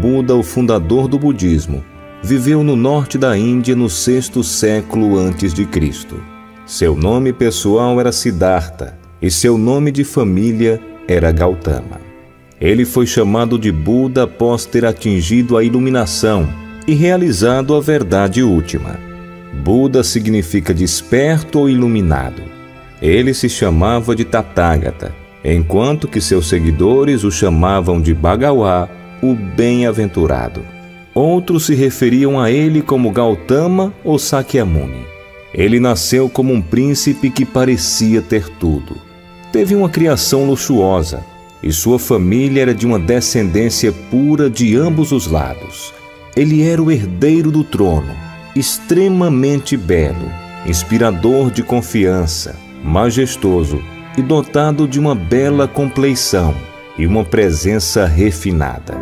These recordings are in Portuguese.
Buda, o fundador do budismo, viveu no norte da Índia no sexto século antes de Cristo. Seu nome pessoal era Siddhartha e seu nome de família era Gautama. Ele foi chamado de Buda após ter atingido a iluminação e realizado a verdade última. Buda significa desperto ou iluminado. Ele se chamava de Tathagata, enquanto que seus seguidores o chamavam de Bhagawa, o bem-aventurado. Outros se referiam a ele como Gautama ou Sakyamuni. Ele nasceu como um príncipe que parecia ter tudo. Teve uma criação luxuosa e sua família era de uma descendência pura de ambos os lados. Ele era o herdeiro do trono, extremamente belo, inspirador de confiança, majestoso e dotado de uma bela compleição e uma presença refinada.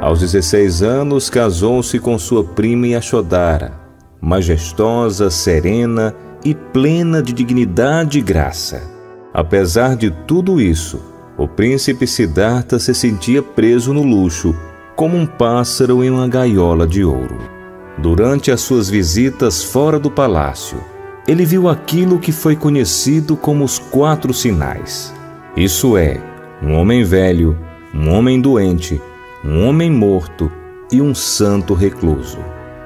Aos 16 anos, casou-se com sua prima Yashodhara, majestosa, serena e plena de dignidade e graça. Apesar de tudo isso, o príncipe Siddhartha se sentia preso no luxo, como um pássaro em uma gaiola de ouro. Durante as suas visitas fora do palácio, ele viu aquilo que foi conhecido como os quatro sinais. Isso é, um homem velho, um homem doente, um homem morto e um santo recluso.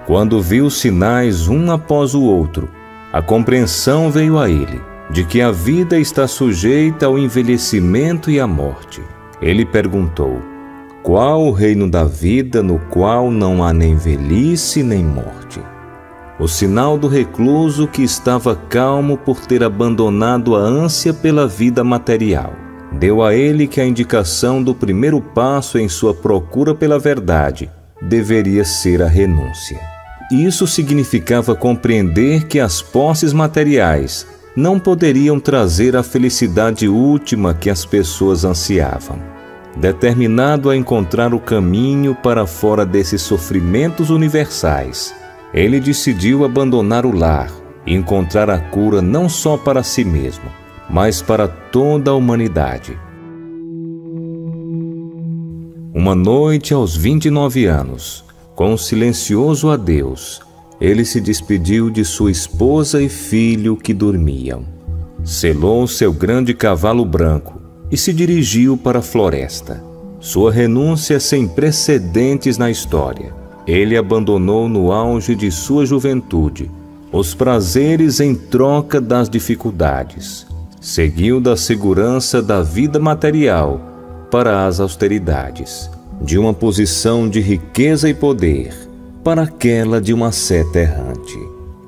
Quando viu os sinais um após o outro, a compreensão veio a ele de que a vida está sujeita ao envelhecimento e à morte. Ele perguntou: Qual o reino da vida no qual não há nem velhice nem morte? O sinal do recluso que estava calmo por ter abandonado a ânsia pela vida material deu a ele que a indicação do primeiro passo em sua procura pela verdade deveria ser a renúncia. Isso significava compreender que as posses materiais não poderiam trazer a felicidade última que as pessoas ansiavam. Determinado a encontrar o caminho para fora desses sofrimentos universais, ele decidiu abandonar o lar e encontrar a cura não só para si mesmo, mas para toda a humanidade. Uma noite aos 29 anos, com um silencioso adeus, ele se despediu de sua esposa e filho que dormiam. Selou seu grande cavalo branco e se dirigiu para a floresta. Sua renúncia sem precedentes na história. Ele abandonou no auge de sua juventude os prazeres em troca das dificuldades. Seguiu da segurança da vida material para as austeridades, de uma posição de riqueza e poder para aquela de uma seta errante,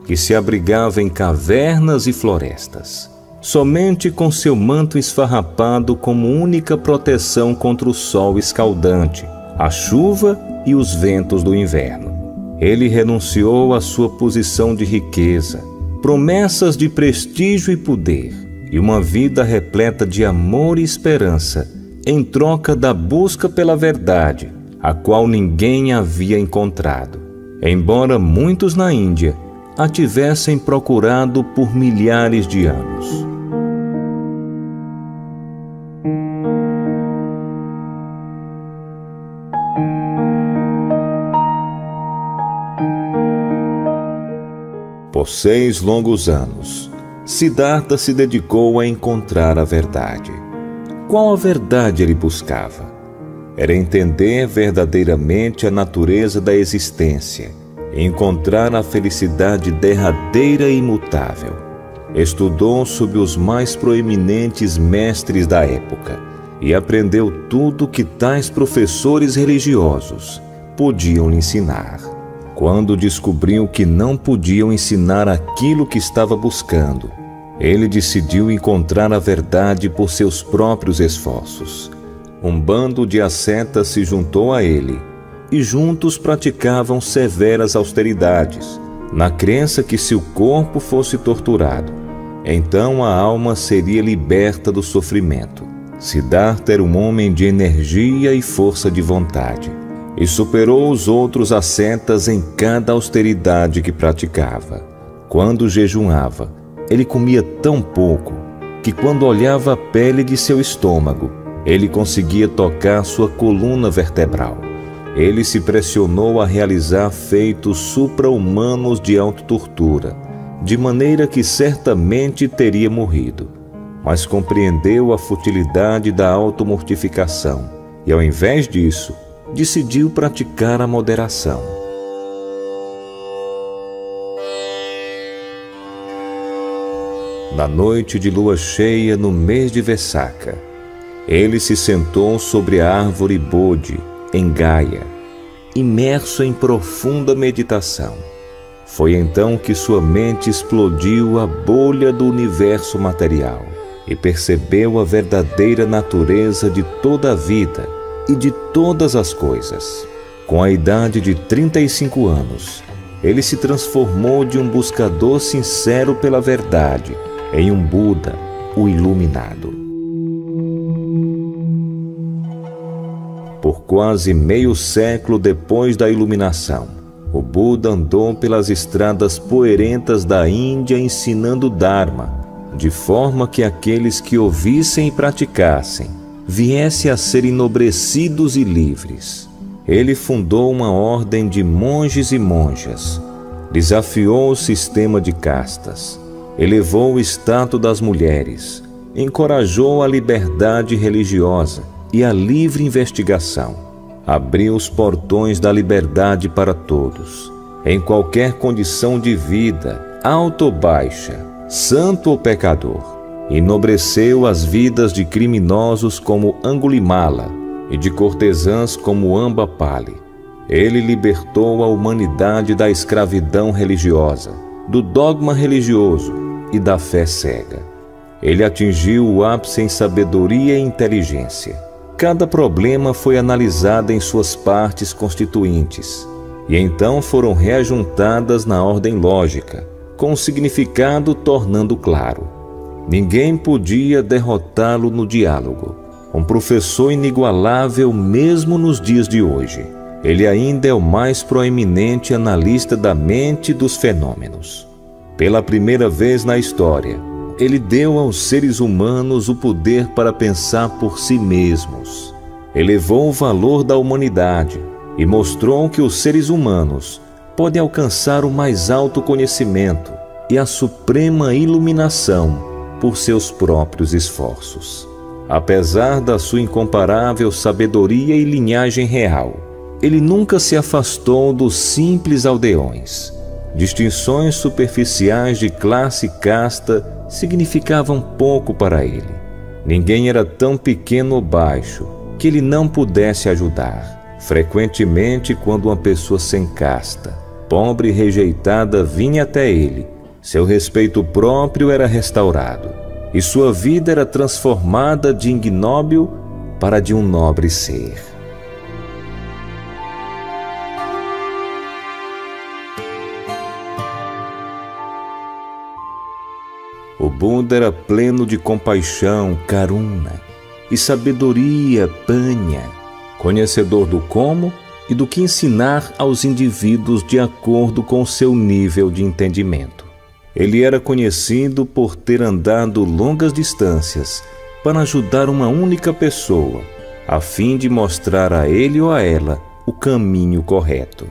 que se abrigava em cavernas e florestas, somente com seu manto esfarrapado como única proteção contra o sol escaldante, a chuva e os ventos do inverno. Ele renunciou à sua posição de riqueza, promessas de prestígio e poder e uma vida repleta de amor e esperança, em troca da busca pela verdade, a qual ninguém havia encontrado. Embora muitos na Índia a tivessem procurado por milhares de anos. Por seis longos anos, Siddhartha se dedicou a encontrar a verdade. Qual a verdade ele buscava? Era entender verdadeiramente a natureza da existência encontrar a felicidade derradeira e imutável. Estudou sob os mais proeminentes mestres da época e aprendeu tudo que tais professores religiosos podiam lhe ensinar. Quando descobriu que não podiam ensinar aquilo que estava buscando, ele decidiu encontrar a verdade por seus próprios esforços. Um bando de ascetas se juntou a ele e juntos praticavam severas austeridades, na crença que se o corpo fosse torturado, então a alma seria liberta do sofrimento. Siddhartha era um homem de energia e força de vontade e superou os outros ascetas em cada austeridade que praticava. Quando jejuava, ele comia tão pouco que, quando olhava a pele de seu estômago, ele conseguia tocar sua coluna vertebral. Ele se pressionou a realizar feitos supra-humanos de autotortura, de maneira que certamente teria morrido, mas compreendeu a futilidade da automortificação e, ao invés disso, decidiu praticar a moderação. Na noite de lua cheia, no mês de Vessaca, ele se sentou sobre a árvore Bode, em Gaia, imerso em profunda meditação. Foi então que sua mente explodiu a bolha do universo material e percebeu a verdadeira natureza de toda a vida e de todas as coisas. Com a idade de 35 anos, ele se transformou de um buscador sincero pela verdade em um Buda, o iluminado. Por quase meio século depois da iluminação, o Buda andou pelas estradas poerentas da Índia ensinando Dharma, de forma que aqueles que ouvissem e praticassem viessem a ser enobrecidos e livres. Ele fundou uma ordem de monges e monjas, desafiou o sistema de castas, elevou o status das mulheres, encorajou a liberdade religiosa e a livre investigação, abriu os portões da liberdade para todos, em qualquer condição de vida, alta ou baixa, santo ou pecador. Enobreceu as vidas de criminosos como Angulimala e de cortesãs como Ambapali. Ele libertou a humanidade da escravidão religiosa, do dogma religioso e da fé cega. Ele atingiu o ápice em sabedoria e inteligência. Cada problema foi analisado em suas partes constituintes e então foram reajuntadas na ordem lógica, com o significado tornando claro. Ninguém podia derrotá-lo no diálogo. Um professor inigualável mesmo nos dias de hoje. Ele ainda é o mais proeminente analista da mente dos fenômenos. Pela primeira vez na história, ele deu aos seres humanos o poder para pensar por si mesmos. Elevou o valor da humanidade e mostrou que os seres humanos podem alcançar o mais alto conhecimento e a suprema iluminação por seus próprios esforços. Apesar da sua incomparável sabedoria e linhagem real, ele nunca se afastou dos simples aldeões Distinções superficiais de classe e casta significavam pouco para ele. Ninguém era tão pequeno ou baixo que ele não pudesse ajudar. Frequentemente, quando uma pessoa sem casta, pobre e rejeitada, vinha até ele, seu respeito próprio era restaurado e sua vida era transformada de ignóbil para de um nobre ser. O Buda era pleno de compaixão, karuna e sabedoria, panha, conhecedor do como e do que ensinar aos indivíduos de acordo com seu nível de entendimento. Ele era conhecido por ter andado longas distâncias para ajudar uma única pessoa, a fim de mostrar a ele ou a ela o caminho correto.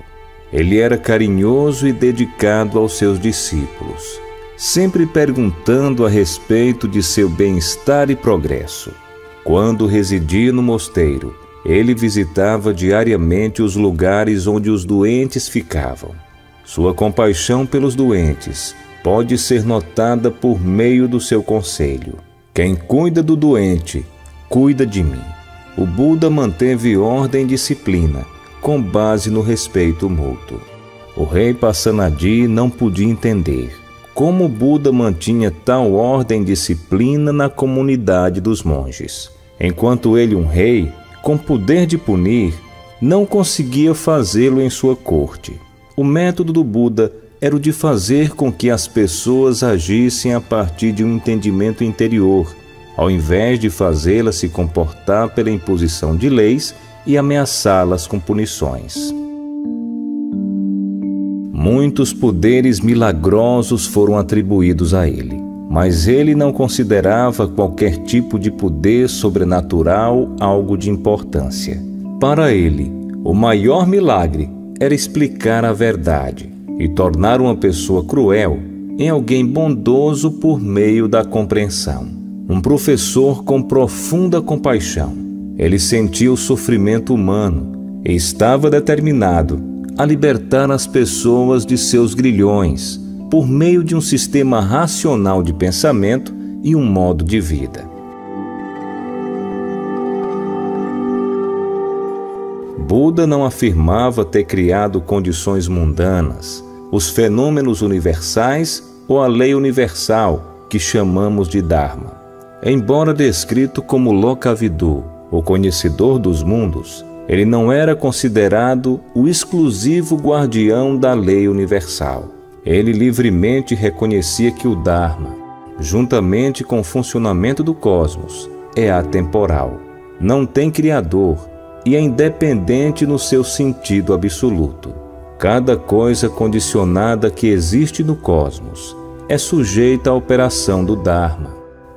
Ele era carinhoso e dedicado aos seus discípulos sempre perguntando a respeito de seu bem-estar e progresso. Quando residia no mosteiro, ele visitava diariamente os lugares onde os doentes ficavam. Sua compaixão pelos doentes pode ser notada por meio do seu conselho. Quem cuida do doente, cuida de mim. O Buda manteve ordem e disciplina, com base no respeito mútuo. O rei Passanadi não podia entender como Buda mantinha tal ordem e disciplina na comunidade dos monges, enquanto ele, um rei, com poder de punir, não conseguia fazê-lo em sua corte. O método do Buda era o de fazer com que as pessoas agissem a partir de um entendimento interior, ao invés de fazê-las se comportar pela imposição de leis e ameaçá-las com punições. Muitos poderes milagrosos foram atribuídos a ele, mas ele não considerava qualquer tipo de poder sobrenatural algo de importância. Para ele, o maior milagre era explicar a verdade e tornar uma pessoa cruel em alguém bondoso por meio da compreensão. Um professor com profunda compaixão. Ele sentia o sofrimento humano e estava determinado a libertar as pessoas de seus grilhões por meio de um sistema racional de pensamento e um modo de vida. Buda não afirmava ter criado condições mundanas, os fenômenos universais ou a lei universal que chamamos de Dharma. Embora descrito como Lokavidu, o conhecedor dos mundos, ele não era considerado o exclusivo guardião da lei universal. Ele livremente reconhecia que o Dharma, juntamente com o funcionamento do cosmos, é atemporal, não tem criador e é independente no seu sentido absoluto. Cada coisa condicionada que existe no cosmos é sujeita à operação do Dharma.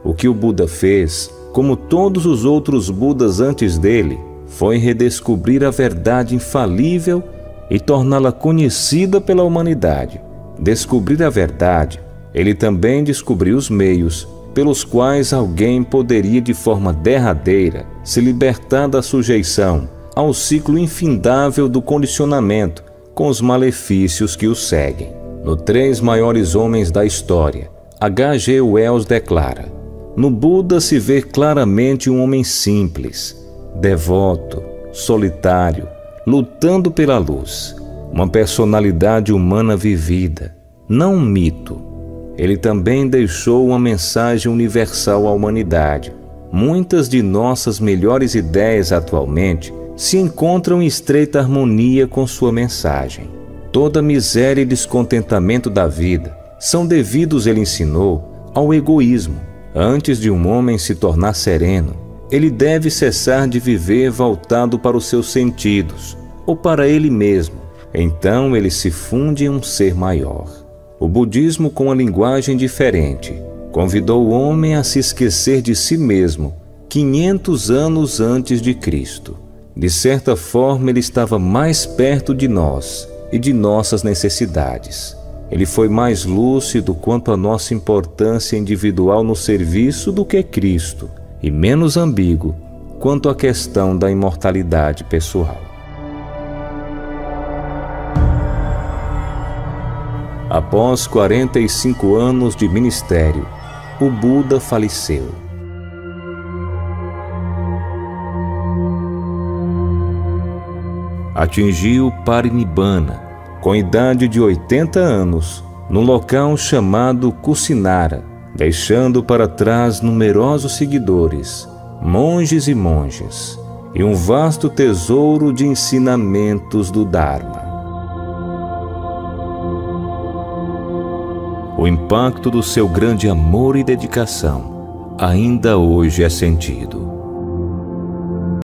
O que o Buda fez, como todos os outros Budas antes dele, foi redescobrir a verdade infalível e torná-la conhecida pela humanidade descobrir a verdade, ele também descobriu os meios pelos quais alguém poderia, de forma derradeira, se libertar da sujeição ao ciclo infindável do condicionamento com os malefícios que o seguem. No Três Maiores Homens da História, H. G. Wells declara: No Buda se vê claramente um homem simples, devoto, solitário, lutando pela luz uma personalidade humana vivida, não um mito. Ele também deixou uma mensagem universal à humanidade. Muitas de nossas melhores ideias atualmente se encontram em estreita harmonia com sua mensagem. Toda miséria e descontentamento da vida são devidos, ele ensinou, ao egoísmo. Antes de um homem se tornar sereno, ele deve cessar de viver voltado para os seus sentidos ou para ele mesmo então ele se funde em um ser maior. O budismo, com uma linguagem diferente, convidou o homem a se esquecer de si mesmo 500 anos antes de Cristo. De certa forma, ele estava mais perto de nós e de nossas necessidades. Ele foi mais lúcido quanto à nossa importância individual no serviço do que Cristo, e menos ambíguo quanto à questão da imortalidade pessoal. Após 45 anos de ministério, o Buda faleceu. Atingiu Parinibbana, com idade de 80 anos, no local chamado Kusinara, deixando para trás numerosos seguidores, monges e monjas, e um vasto tesouro de ensinamentos do Dharma. o impacto do seu grande amor e dedicação ainda hoje é sentido.